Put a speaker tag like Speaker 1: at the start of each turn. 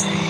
Speaker 1: Saturday.